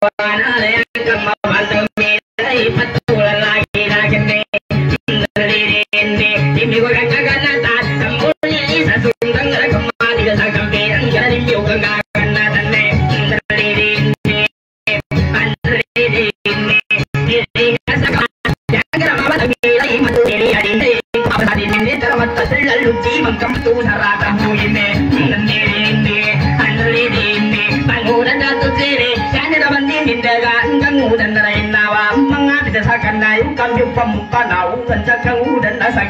Bye.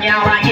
Yeah.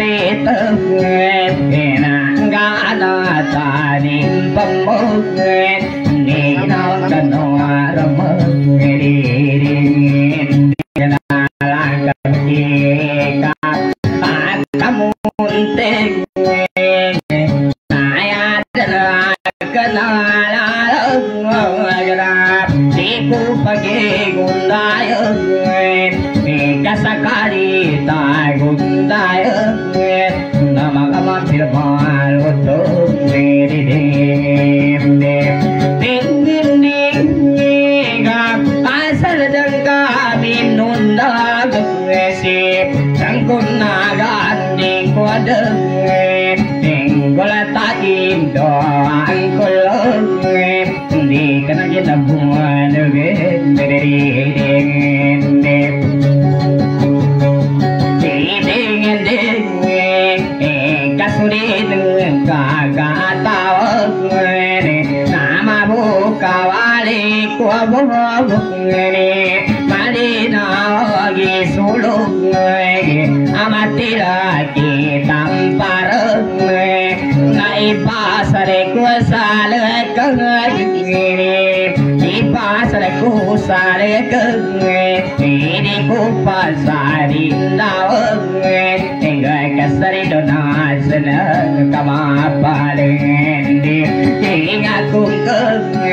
mẹ tơ ghé పాసరకు సాలకు ఈ పాసరకు సాలకు నీకు పాసారి எங்க சரிடு நாசன கமா பாடுங்க நீங்க குங்குங்க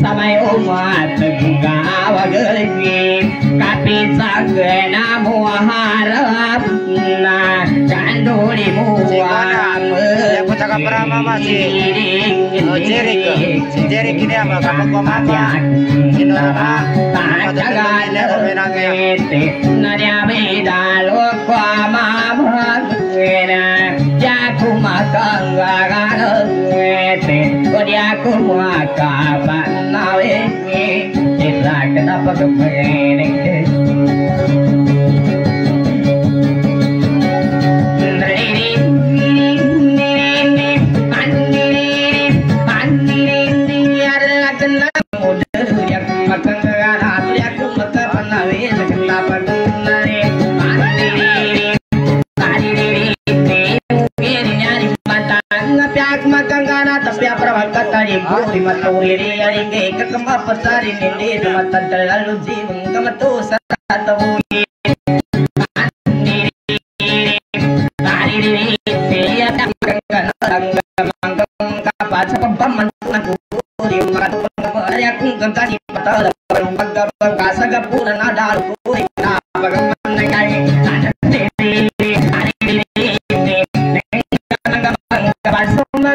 சமய மாத்து குங்காவகுங்க காப்பி சாக்கு நாமுவாரம் நான் கண்டோடி மூவாரம் kapra mama si no jerik si jerik ini apa kamu kok mama ini nama jagan ete naryabe dalo kwa mama gena jaku makang wagan ete kodiaku makaban nawe Kita kenapa kemarin ತಪ್ಪ್ಯ ಪ್ರಭಾಕ nadal, kuring,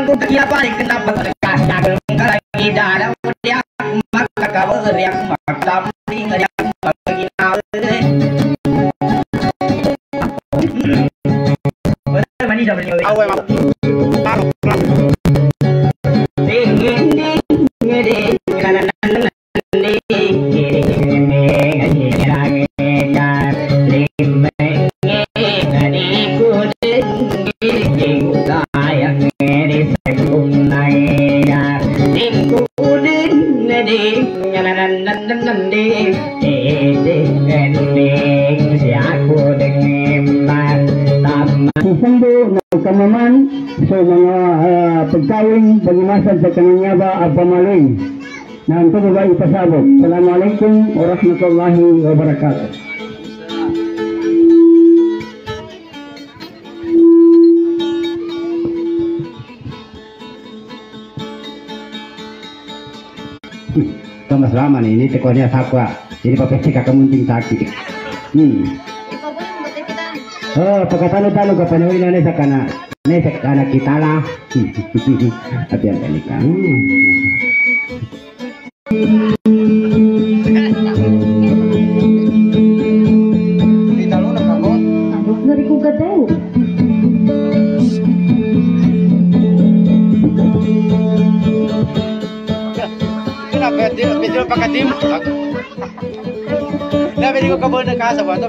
kutia balik kenapa terkas nagel karangi dalam dia maka kau riang maka tinggal yang bagi nawe. Awal Kamaman sa mga uh, pagkain, pagmasad sa kananyaba at pamaloy na ang ito ba ipasabot. Assalamualaikum warahmatullahi wabarakatuh. Ito mas lama nih, ini tekonya sakwa. Ini pakai cek kemunting sakit. Hmm. Oh, pagkatalo-talo ka panawin na sa kana. Ne sa kana kita lah. At yan kani ka. Hmm. Kita lu nak aku. Abot na rin ko kadaw. Kenapa dia video pakai tim? Nah, video kabel dekat sebab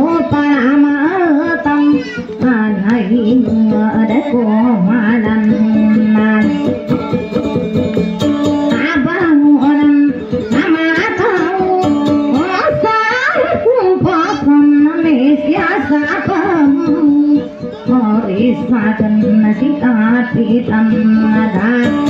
số pa mơ tâm mà hay ngựa đất của hoa đầm mà Hãy subscribe cho kênh Ghiền Mì Gõ Để không bỏ lỡ những video hấp dẫn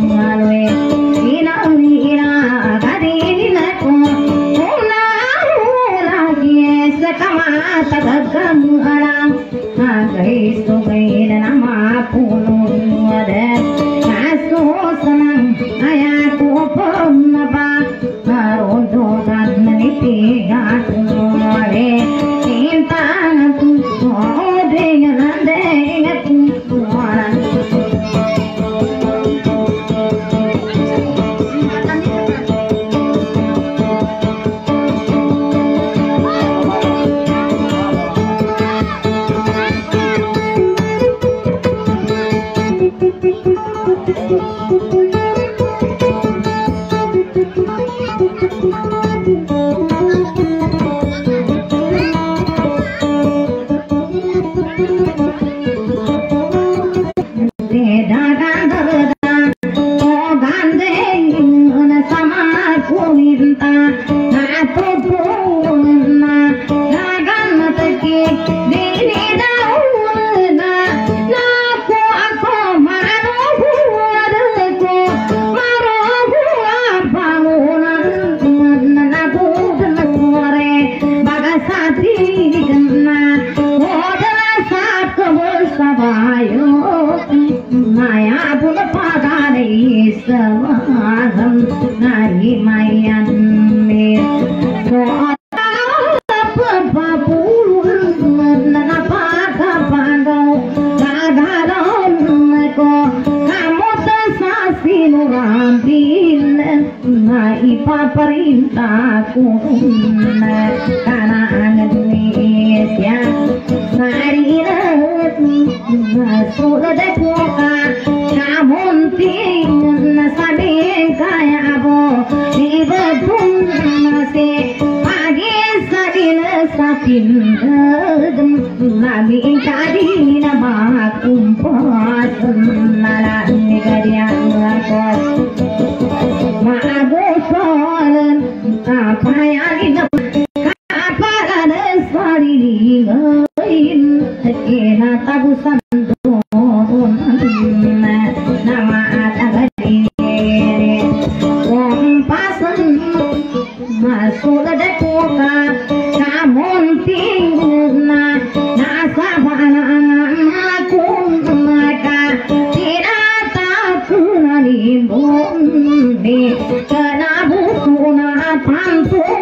পান্তে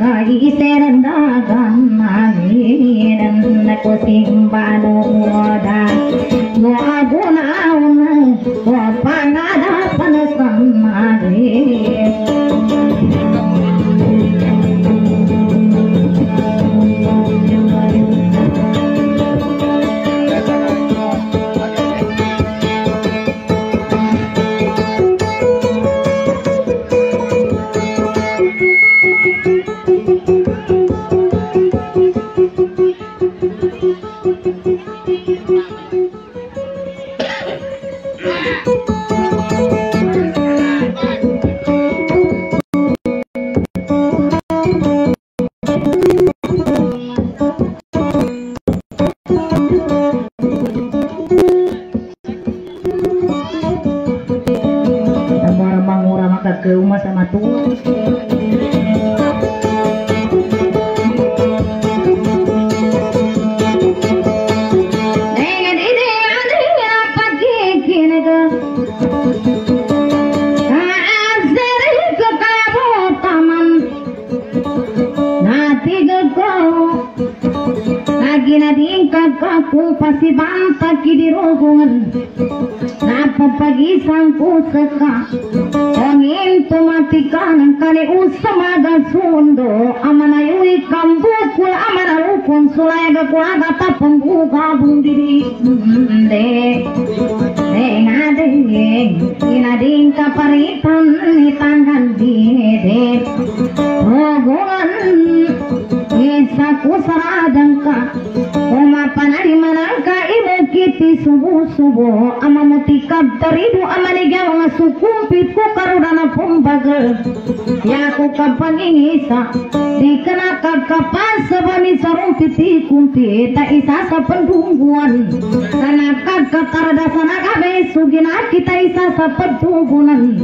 ಕಾಯಿಸೆರಂದ ಗಮ್ಮ ನನ್ನ ಕುಸಿಂಬನೋದ Thank you. Kiti subuh-subuh Ama mutikab teribu ama ligaw nga sukumpit ko karudana pumbagal Ya ku kapangingisa Di kana kakapan sabami sarumpit ikumpi Ta isa sa Kana kakatarada sana kabe sugina kita isa sa pendunggunan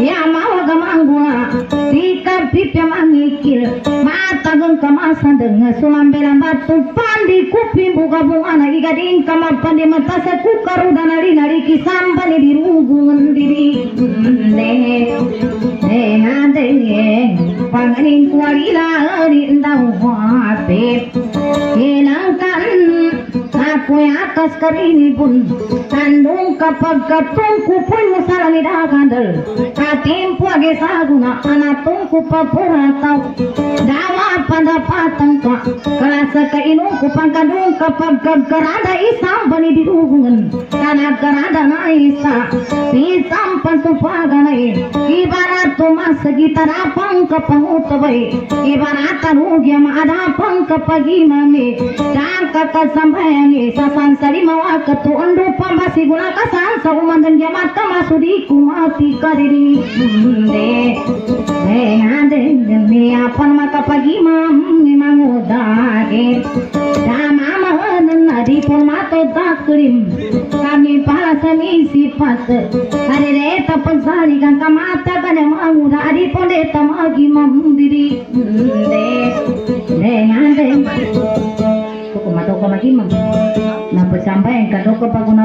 Ya mawa gamangguna Di mangikil Mata geng kamasan dengan sulambelan batu pandi kupi buka bunga. Na igading kamar pandi तसे कुकरुदा नडी नडी की सांबने दी रूगुन दिदी ने ने ना दे पंगनिन कुवारी ला रिंदा हुआ पे ये लंकन aku atas kerini pun. Kandung kapag katungku pun musalami dakandal katimpu age saguna anatungku papura tau. Dawa pendapatan ka kerasa kainungku pangkandung kapag kerada isam bani di hubungan karena kerada na isa. Isam pantupaga na ibarat tumas sekitar apang kapangutabay ibarat tanugya maadapang kapagimami dan kakasambayangi sasansari mawa katuan rupa masih guna kasan sa umandan jamat kamasudi kumati kadiri. De de ade demi apa maka pagi mam memang udage dama mahanan nadi pun mato takrim kami palasani sifat. Hari re tapasari kan kamata kan mau dari pun de tamagi mam diri. De de ade Kok mato ka magimam. Napasampay ka do ko pag una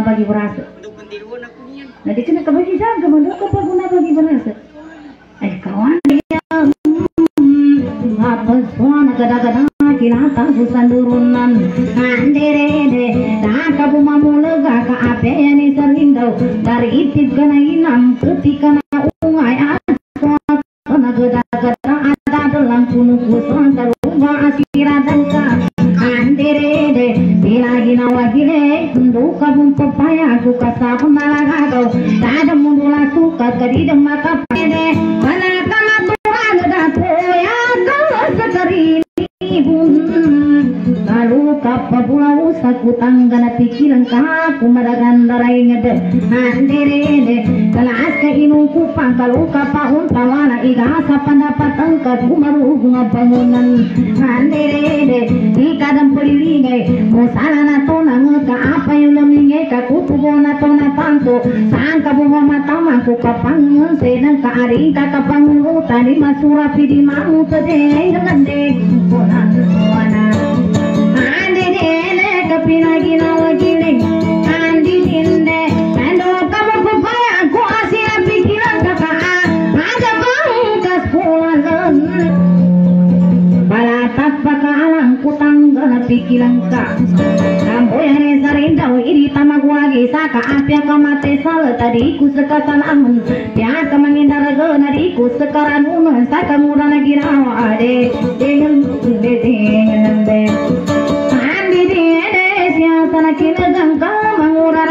niyan. Nah, di kena kabagi mana ka paguna bagi berasa. Ay, kawan dia. Apa suana kadang-kadang kinata husan durunan Andere de Naka bumamulaga ka ape ni sarindau Dari itip ka na inam ketika na ungay aswa gada-gada ada dalam punuh ginawa gile Duka bum papaya Kuka sa kumalagagaw Tada mundula suka Kadidang makapede Mana kama tuhan Datu ya Kau sekari Na pikiran ka kumadaganda ray nga de Handere de Kalaas ka inong kupang kalau kapaun tawana igasa pandapat ang kumarug nga bangunan. Handere de Ikadang paliligay Musala na to na nga kaapa yung lamingay Kakutubo na to na tanto Saan ka bumamatama ko kapang Senang kaaring kakapangutan Di masura pidi mau tade Nagande kunan wana Andi dene kapina ginawa giling Andi dinde Ando kamu papaya Aku asira pikiran kakaan Ada bang kaspulan Balatat pakaalang kutangga na pikiran ka Kamboy hane sarindao iri tamagwagi Saka apya Saka Dengan Dengan Dengan dede Siasa na kinagang ka Mangura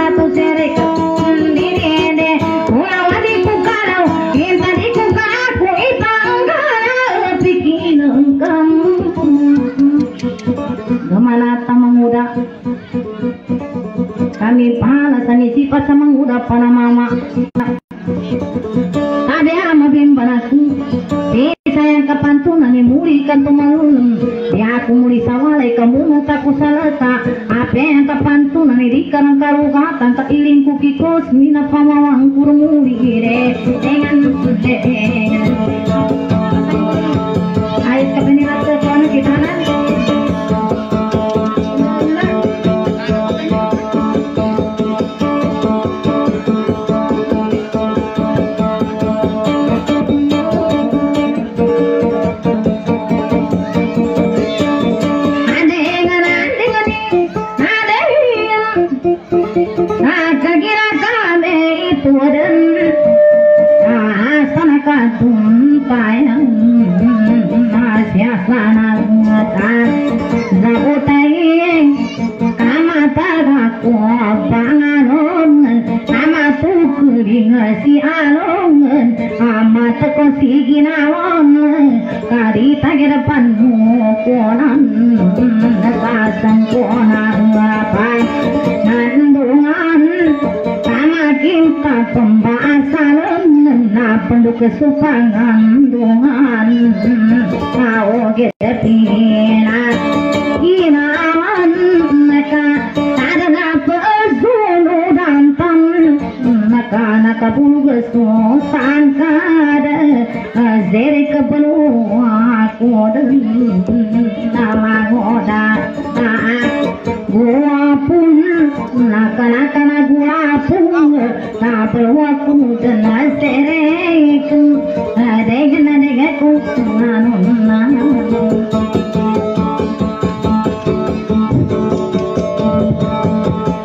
na dega ku nanu nanu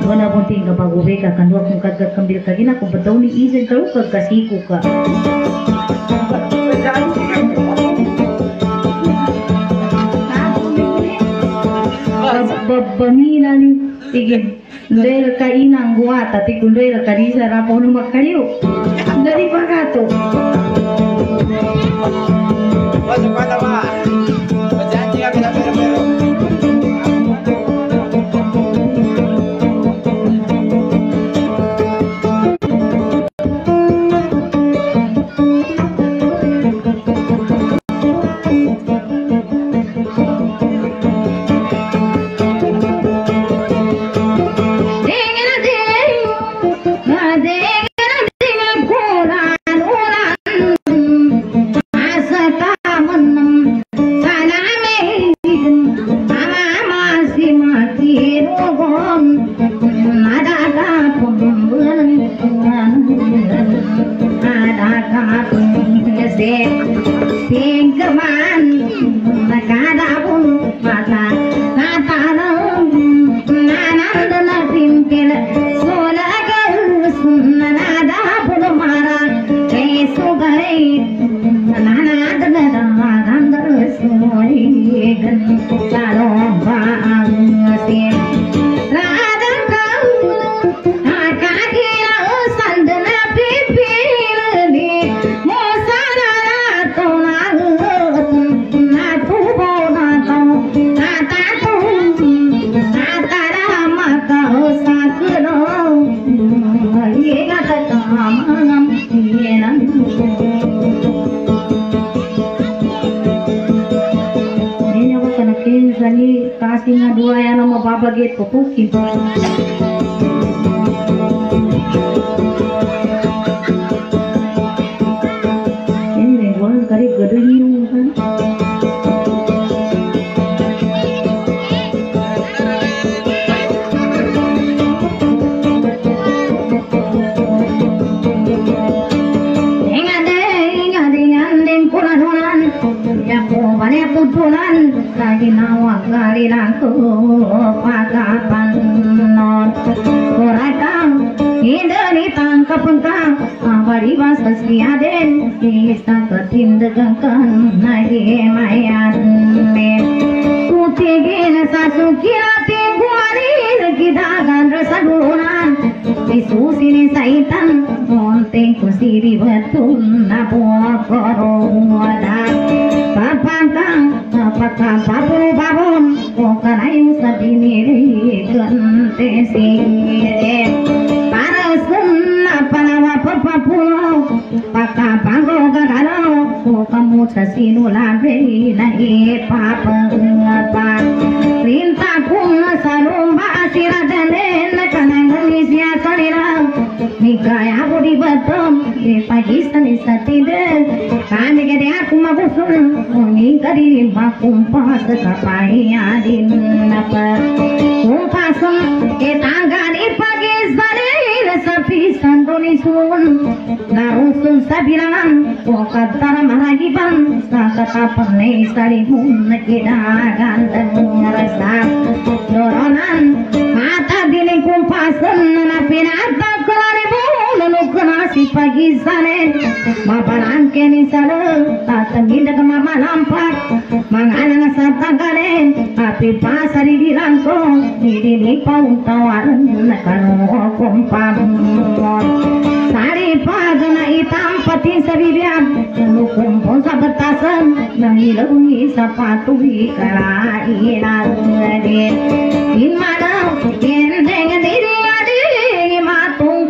Wala kong tingga pag-uwi ka, kanduwa kong kagkakambil ka. Babamina ni, sige, Dahil ka inang ka. Thank you. Kumpasan, kita nggak dipakai sebagai resepi sandoni sun. Narusun sabilan, wakat tanam lagi bang, tak tetap pernah istri pun kita gantung rasa. Doronan, mata dini kumpasan, napi nata kelari bu. Mata dini kumpasan Napinata kelaribu Nunukna si pagi sane Mapalan keni sale Tatangin daga mama lampak Mangalang sa tagalen Api pasari di langko Didi di paung tawaran Nakano kumpam Sari pagana itam pati sa bibiyam Nukumpon sa batasan Nangilungi sa patuhi Kalainan din Inmanaw Kendeng diri ading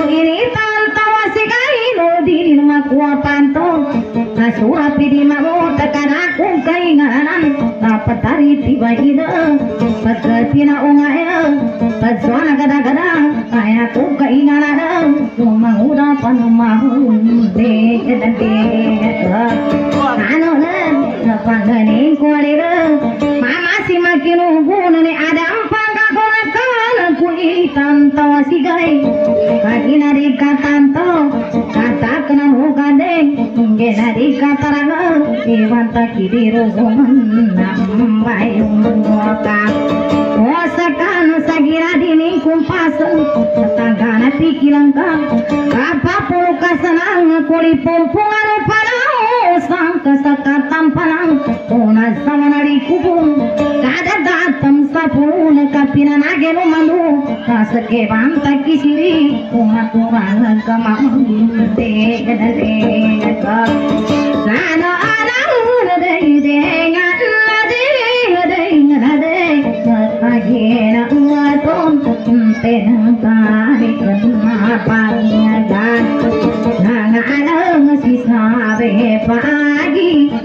pangkanatan So initan tawa si Kaino Dili makuha panto Nasura pidi mamo Takana kong kainganan Dapat dari tiba ina Pagkati na ungaya Pagsuana gada-gada Kaya kong kainganan Sumanguda panumahon De de de Ano na Napagaling ko alira Mama si makinuhun Kuitan tawa sigay Kaginari katanto Kata kena mugadeng Genari kataranga Iwanta kidiro Zuman Nambayong Waka Wasakan sagira dini kumpasan Tatagana pikiran ka Kapapulu kasanang Kuli pumpungan panang ಪರಂಪರಾಂ ಪೂನ ಸವನಡಿ ಕುಪು ಕಾದದಾತಂ ಸಪೂನ ಕಪಿನ ನಾಗೆನು ಮಂದು ಕಾಸಕ್ಕೆ ವಾಂತ ಕಿಸಿರಿ ಕುಮ ಕುಮಾರ ಕಮಂತೆ ಗದಲೇ ನಾನು ಆರಾಮದ ಇದೆ ಗಲ್ಲದೆ ಗದೆ ಗದೆ ಹಾಗೇನ ತೋಂತಂತೆ ತಾರಿ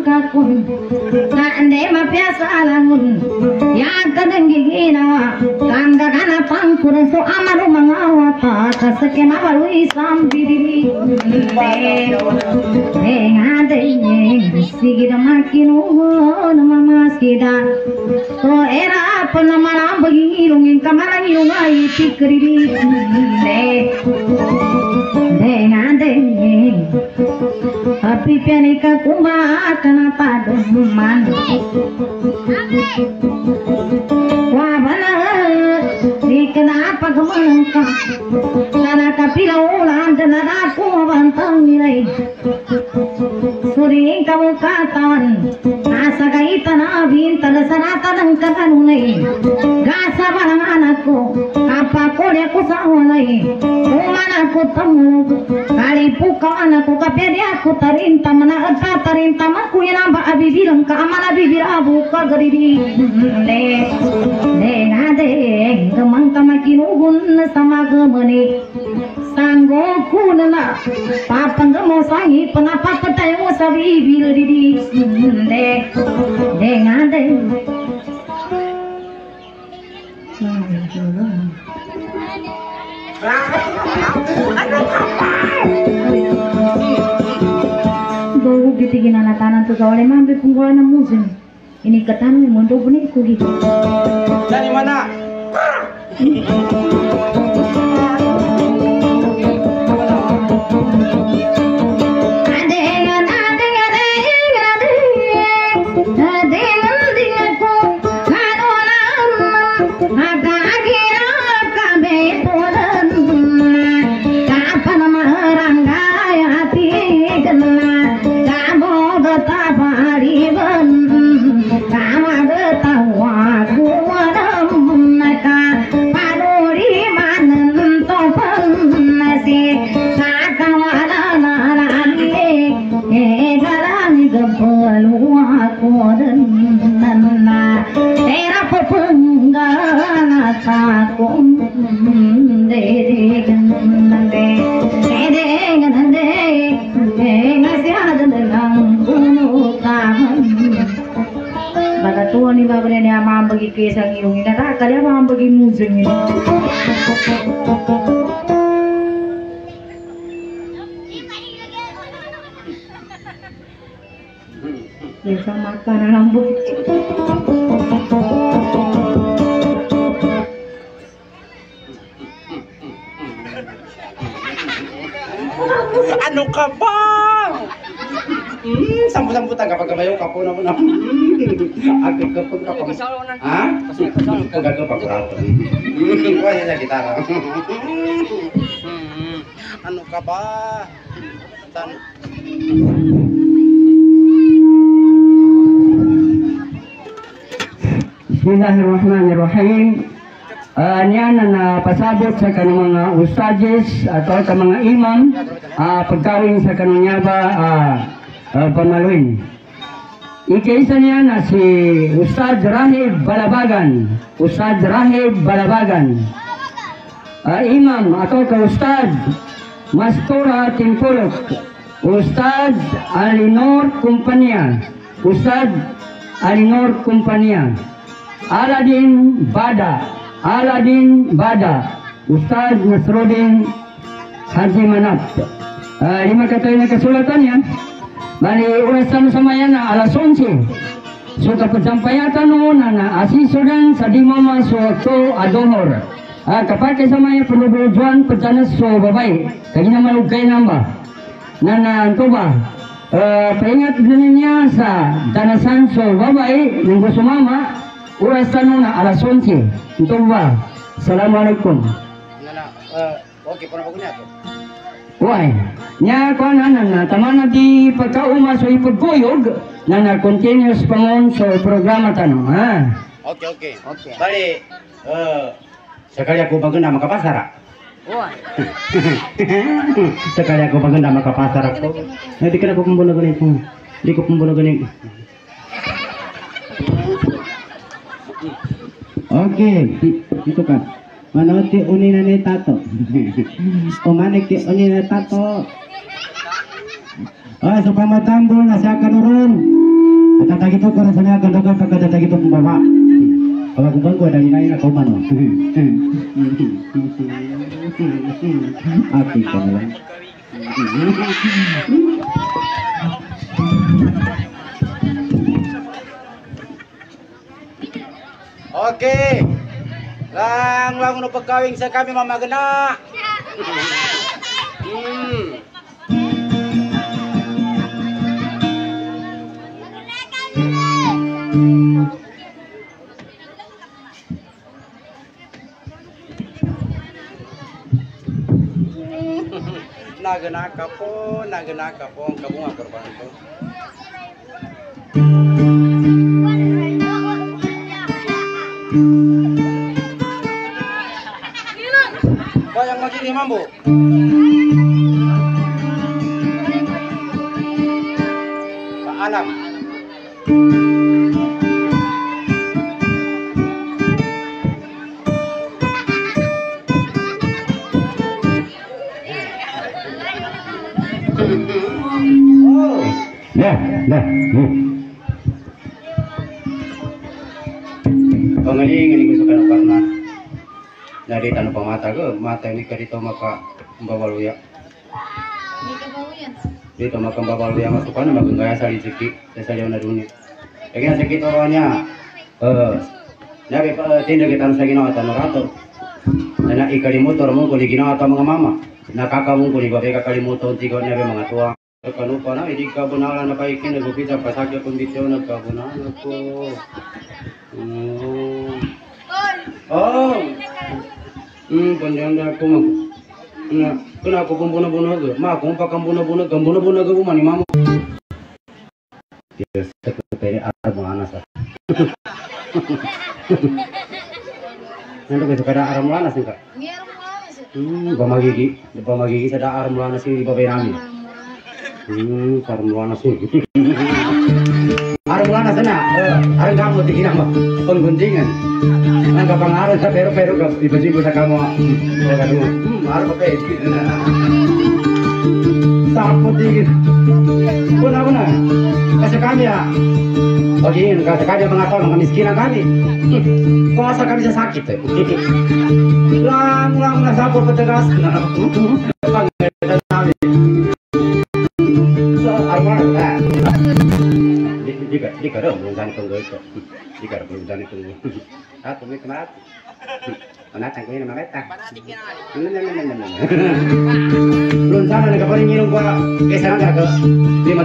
mangkakun na ande ma biasa langun ya kadang gigina kanda kana pangkuran so amaru mangawata kasake mabalui sambiri Engade sigira makinu nama masida to era puna malam begilung in kamara ilung ai tikri le Engade api pianika kuma Talasarata ng katanunay Gasa barang anakku Apa ko dia ku sawalay Kuman aku temu Kali puka anakku Kapya aku tarinta Mana eta tarinta Maku aba abi bilang Kaaman abi birabu Kagariri Le Le nade Gemang kamakinugun Sama gemani Sanggo kunana Papang gemo sangi Penapa petai mo sabi Bila didi Le Le nade Baru bitigin na natanan to sa wala mambi kung gawa ng musin. Ini katan mo mundo bunit ko gitu. Dari mana? Bagi kesang iyong inataka niya ama bagi musing ini. Bisa makan rambut. Ano ka ba? Hmm, sampu-samputan kapag kabayo ka po naman. Agad ka po ka pa. Ha? Agad ka pa ko rato. Kuha niya sa gitara. Hmm, Ano ka ba? Tan Bismillahirrahmanirrahim. Uh, niya na napasabot sa kanong mga ustadis atau ka mga imam uh, pagkawin sa kanong nyaba uh, uh, pamaluin. Ikaisa niya na si Ustad Rahib Balabagan. Ustad Rahib Balabagan. Uh, imam atau ka ustad Mastura Timpulok, Ustad Alinor Kumpania, Ustad Alinor Kumpania, Aladin Bada, Aladin Bada, Ustad Nasruddin Haji Manap. Ah, lima kata ini kesulatannya. Bali urasan sama yana alas 11. Suka pensampaian noon na asisudan sa di mama suwakto adohor. Ah, kapag sama ya perlu berjuang pecanas so babay. Kaya na malugay namba. Nana anto ba? Uh, niya sa danasan so babay ng gusto mama. Urasan noon na alas 11. Ito ba? Assalamualaikum. Nana, eh, oke, pernah bagunya tuh. Why? Nya ko na na na tama na di pagkauma so ipagkuyog na na continuous pangon so programa tanong ha. Oke, oke. Oke. Balik. Eh, sekali aku bagenda maka pasar. ah? Sekali aku bagenda maka pasar ako. Hindi ka na ko ganito. Hindi ko pembunuh ganito. Oke, di- itu kan. Manood ti unina ni Tato. Umanik ti unina ni Tato. Oh, so pamatambol na siya kanurun. At tatag ito ko na sa nga kandugan pagkatatag ito pumaba. Pag ako bangko, dahil na ako mano. Api ka na lang. Oke. Lang lang no pagkawing sa kami mamagana. Hmm. Naganaka po, naganaka po ang kabunga korban ko. Bayang magini mambo. Paalam. Oh. Dah, dah. Hmm. Pangaling ini gusto ka na Dari tanong pamata ko, mata ni ka dito maka bawaluya. Dito maka bawaluya masukan na magagaya sa riziki sa sayaw na dunia. Kaya sa kito niya, eh, nabi pa tinda kita sa ginawa tanong rato. Na ikalimutor mo kung ginawa ta mga mama. Nakakamong kung ibabe kakalimuton tigo nabi mga tuwa. Kanupa na, hindi ka bunala na paikin, nagupita, pasakya kondisyon, nagkabunala ko. Oh. Oh. Hmm, pandang ako mag na kuna ako kung bunabunag ma kung pa kang bunabunag kang bunabunag ako man mamo Yes, aku pwede arah mo anas ah. Nando ko kada aram lanas ka Hmm, pamagigi pamagigi sa da aram lanas si babay namin Hmm, aram lanas si Aram lanas na eh aram kamu tingin nama pengguntingan ang kapangaral sa pero pero ka ibajin ko sa sa kadu hmm aram pa pe Sapo tingin Puna puna kasi kami ah Oke, kasi kami mga tao, mga miskinan kami. Hmm, Kumasa kami sa sakit eh. Lang lang na sapo patagas na. Di di ka di ka daw belum dani tunggu itu. Di ka belum dani tunggu. Ah, tunggu kemarin. Mana tangkuin nama beta. Belum sana nak paling ngirum gua ke sana ke lima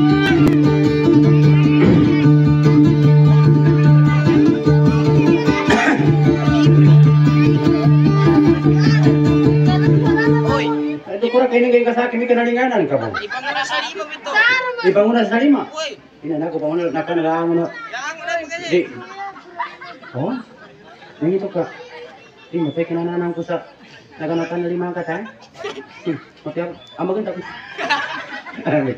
kasih kami kenalinganan kamu. Dibangun sa lima. Ina na ko bangun na kana lang mo. Di. Oh. Ini to ka. Di mo tay kanananan ko sa naganakan na lima ka tay. Hmm. Mati ako. Ko. Aramit.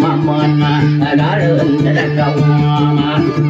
Mama, I got a little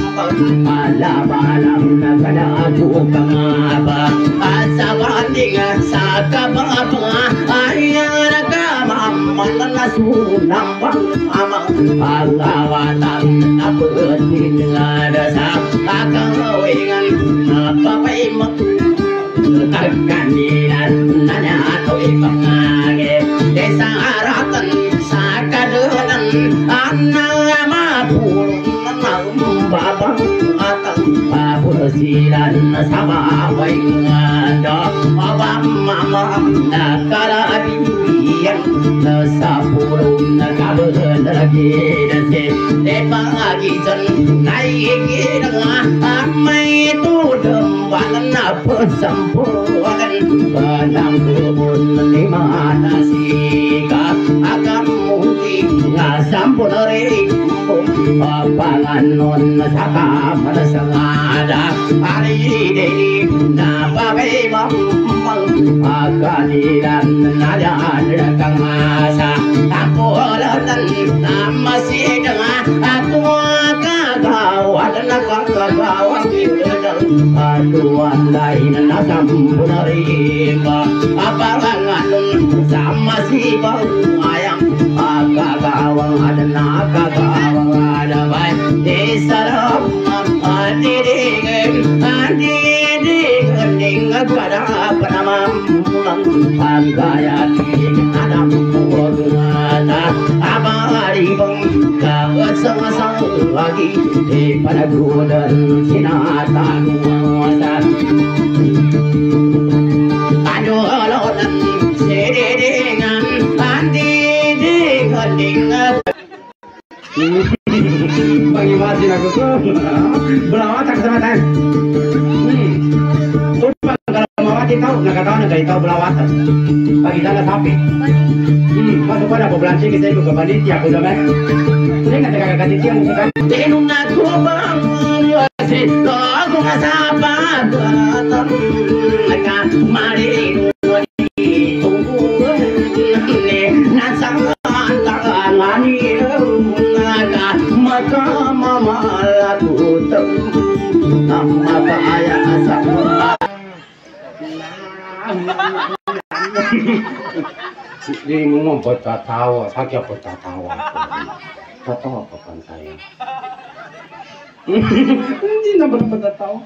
Alam-alam na kadago ka nga ba Asawating sa kabanga Ayaw na kamaman na sunang bang amang Pagawatan na pagkatin nga dasa Kakawingan na papaimak Kagkanilan na nato ipangage Desang aratan sa Anang mapulong siran sama wainga awam mama nakara abiyan na sapurun na kabeun lagi dese depa agi jan nai ke dang amai tu dem walna pe sampo wagan banang bubun lima nasi ka rimpu Papangan non saka ini napakai mamang Akaliran nada kang masa Aku latan masih dengan Aku kagawad na kagawad Aduan lain na sampunarima Aparangan sama si ayam Desarap adidigin adidigin Ding lagi alolan Bagi mati aku tuh. Belawat tak sama tan. Hmm. Tumpang kalau mau mati tahu, nak tahu nak tahu belawat. Bagi tanda sapi. Hmm. Masuk pada poblansi kita ikut ke panitia aku dah. Ini nggak ada kakak titia mungkin kan. Tinong na kubang Kasi Logo nga sa pagkatan Di mo mo bertatawa, sakit bertatawa. Tatawa apa kan saya? Hindi na bertatawa.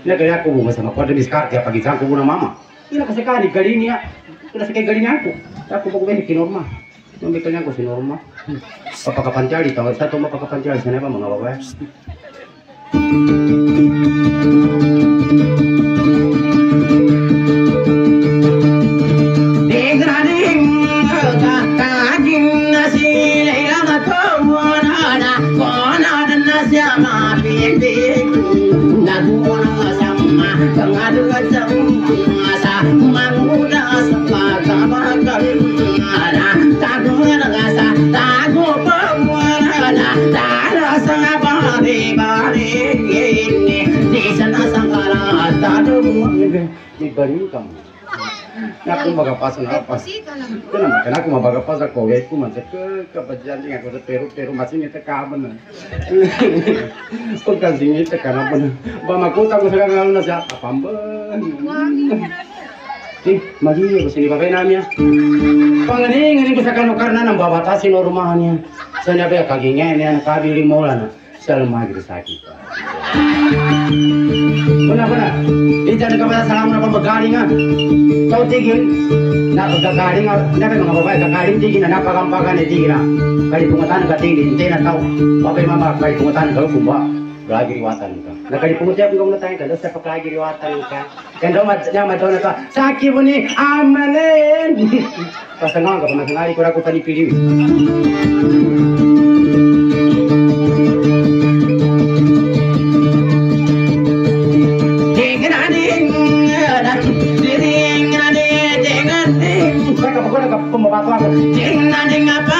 Dia kaya aku bunga sama kau ada diskar tiap pagi aku bunga mama. Ina kasi kani galing niya. Ina sa kay galing ako. Ako pa ba kinorma. Niya ko si Norma. Papakapancari, tawag sa ito mapakapancari. Sana ba mga babae? Di baling kamu. Aku magapasan apa? Ito naman, kana ako mabagapas ako, gaya ko man sa kapadyan din ako sa pero pero masingit ka ka na. Pag kasingit ka na po na. Ba makuta ko sa kangalo na siya, kapamban. Eh, magiyo ko sini babay namin ya. Panganing, nganing ko sa na. Sa mo na. Lumagri sa akin. Wala ba na? Hindi na ka ba sa na pamagaling nga. Kau tigil, na gagaling nga, na kay mga babae, gagaling tigil na napakampagan ni tigil na. Kali pungatan ka tigil, hindi na tao. Babay mama, kali pungatan ka, kumba. Lagi riwatan ka. Na kali pungatan ka muna tayo ka, doon sa paklagi riwatan ka. Kaya daw madaw na ka, saki mo ni Amalin! Pasangaw ka, pamasangari ko na ko talipili. Kaya kapag ko nagpapabato ako, Mga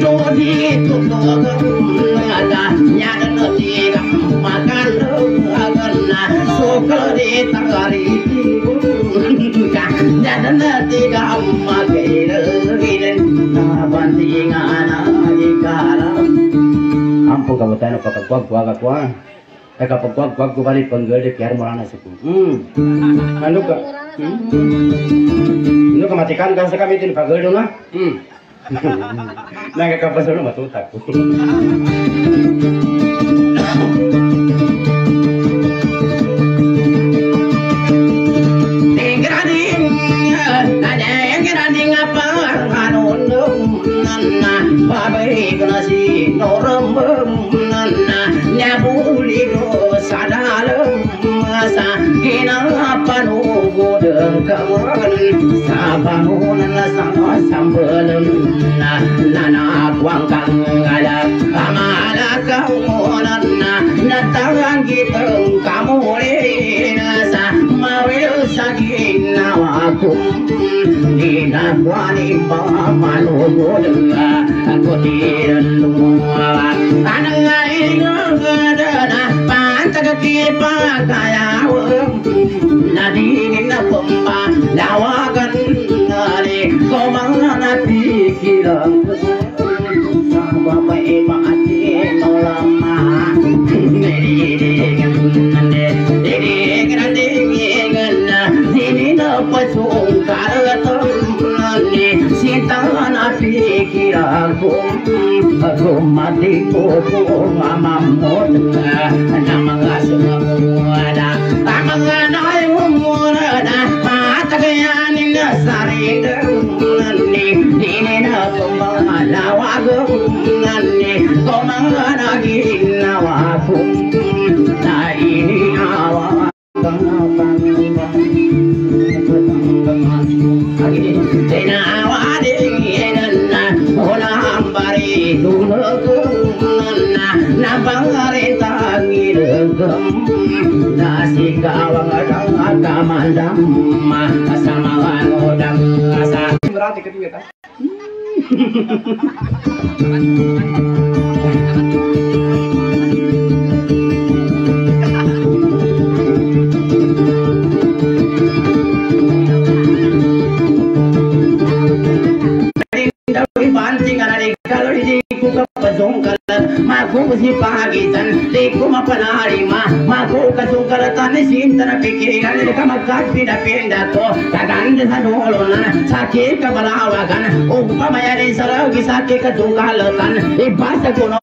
dodi tutup kekulada nyaga nodi makan agana sokari tarari nyaga nodi gamma gaira giren bandingana ikara ampu kabutan kapagwag wagakwa Eh kapagwag wag kubali penggede biar mulana suku. Hmm. Anu ka. Hmm. Anu kematikan kan sekam itu pagedo na. Hmm. Nagkakapasok na matutak ko. Kamu sa mawil sa ginawa ko Dinakwani mga malugod Ako din lumuwa Anang ngayon na Pantagakipa kaya Nadingin na pumba Lawagan nali Ko mga napikilang ko Sama may maati malama Nadidigan Nadidigan Nadidigan Sini na pasong karatam Nani Sintang na pikiran ko Ako mati ko po mamamot Na mga sumamura Ang mga naimumura na Matagayanin na Nabang Nani Dini na kumalawag Nani Kung mga naginawa ko Na iniawa Berarti kedua kan? Dawi ku ka sung kala tan sin tan pikiran di ka makat pida pinda to kaganda sa dolo na sakit ka balawagan o pamaya di sarau ki sakit ka tungkalatan ibasa ko no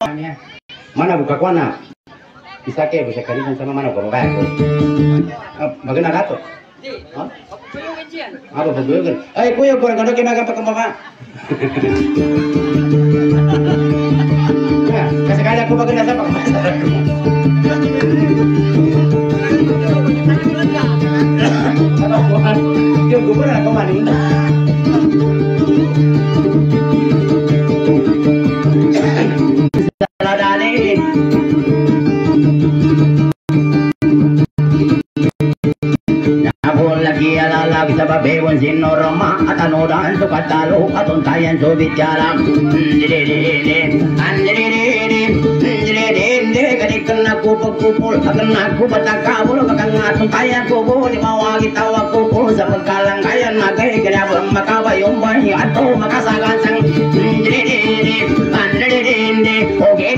Mana buka kuana? Bisa ke bisa kalian sama mana gua bayar ko. Bagaimana gato? Hah? Apa begogan? Eh kuya kurang kado kena apa ke mana? Kasih aku gue pernah ke mana? Saladani Nabul alala bisa babewon sino roma atanodan to katalo atuntayan so bicara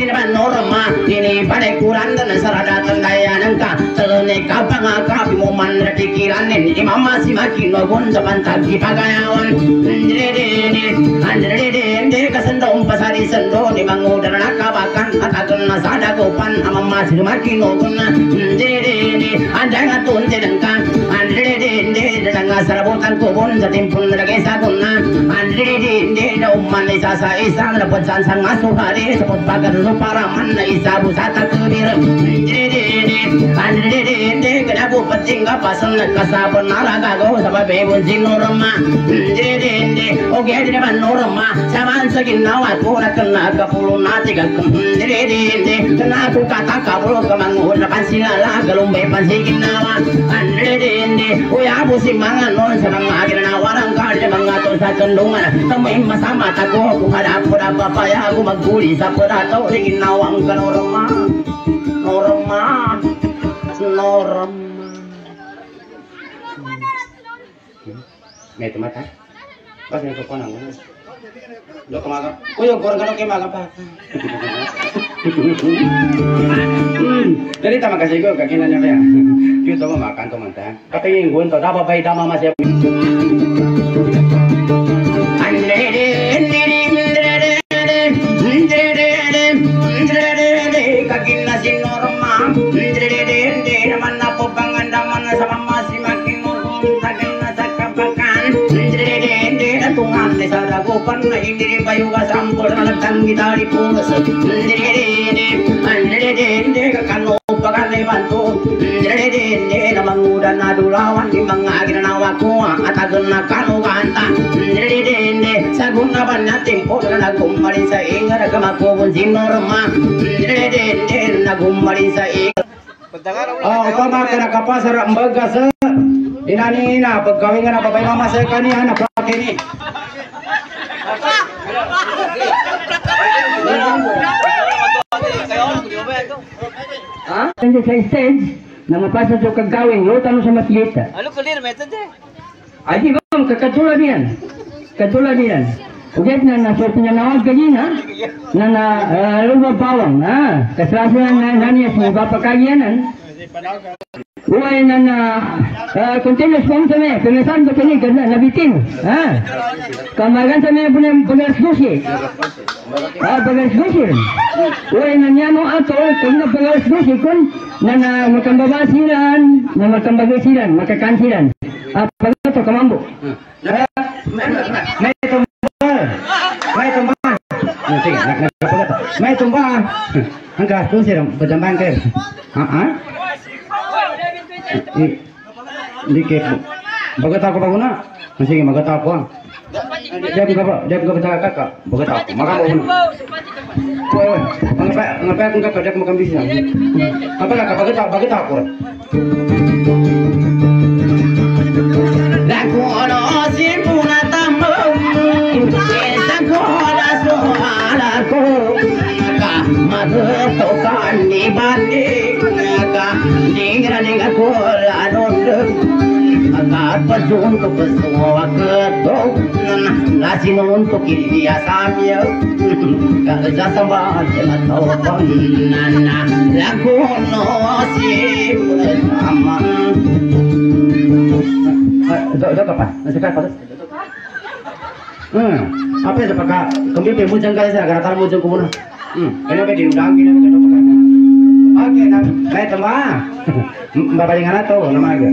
Depan norma Ini pada mama si zaman tagi pagayawan. Ndidididi Andidididi Kasendong pasari sendo. Ni si Dadang sarabutan kubun Sa timpun lagay sa guna Andidididi Dauman isa sa isa Dapat sansang asuhari Sa pagbagar so para man na isa Busata kubir Andidididi Andidididi Kadabu pating kapasan Nagkasabon naragago Sa babebon sinurama Ndidididi Oke di depan norma Saman sa ginawa Pura kena kapulo nati Gagam Ndidididi Kena aku kata kapulo Kamangun na pansilala Galumbay pansi ginawa Ndidididi Uya bu mga non Sa mga ginanawarang Kali mga to sa kandungan Kamay masama Tako kung hadap ko na papaya Ako magkuli sa purato Di ginawang ka norma Norma May tumata? Bas may kukuha ng? Lo kumaga. Kuya, kurang kano kayo maga pa. Hmm, jadi terima kasih gue kakinan ya. Kita mau makan teman teman. Katingin gue untuk dapat bayi dama masih. Adulawan di mga ginanawa ko Atagan na kanuganta Saguna ba natin po na nagumali sa inga Nagkamakubon si Norma Nagumali sa inga Oh, tama ka nakapasar ang baga sa Inani na, pagkawin nga na babay mama sa kaniya na pakini. Ha? Hindi sa stage, na mapasa sa kagawin, lo tanong sa matlita. Ano kulir method eh? Ay, di ba, kakatulad niyan. Katulad niyan. Ugat na nasuot niya nawag kanina, na na uh, bawang, ha? Kaslasan na naniya sa mapapakagianan. Uway na na uh, continuous pang sa mga, pinasan ko kini, kada nabitin, ha? Kamagan sa mga punya bagas gusi. Ah, bagas gusi. Uway na niya no ato, kung na bagas gusi, kun na na makambabasiran, na makambagasiran, makakansiran. Ah, pagato kamambo. May tumbal. May tumbal. Oh, sige, nak nagkapagat. May tumbal. Doon sila, pajambahan kayo. Ha? Ha? Di, kayo. Bagat ako pa muna. Sige, magat ako ah. Diyan ka ba? Diyan ka ba sa kakak? Bagat ako. Makamo muna. Uy, uy. Ngapay, ngapay akong kakak. Diyan ka makambisi na. Ngapay ka, bagat ako, bagat na suhala ko Ka matutukan ni bati Ka ningra ninga ko lanod Agad pa doon ko gusto ako Nasi noon ko kiliya sa miyo Kaga sa bahan na tawag na Lakono si muna tamong Ito, ito ka pa. Nasa ka pa. Hmm. Apa ya paka kami pe mujang kali sa gara tar mujang Hmm. Kaya pe diundang ka to paka. Oke, na. May tama. Babalingan na to, nama aga.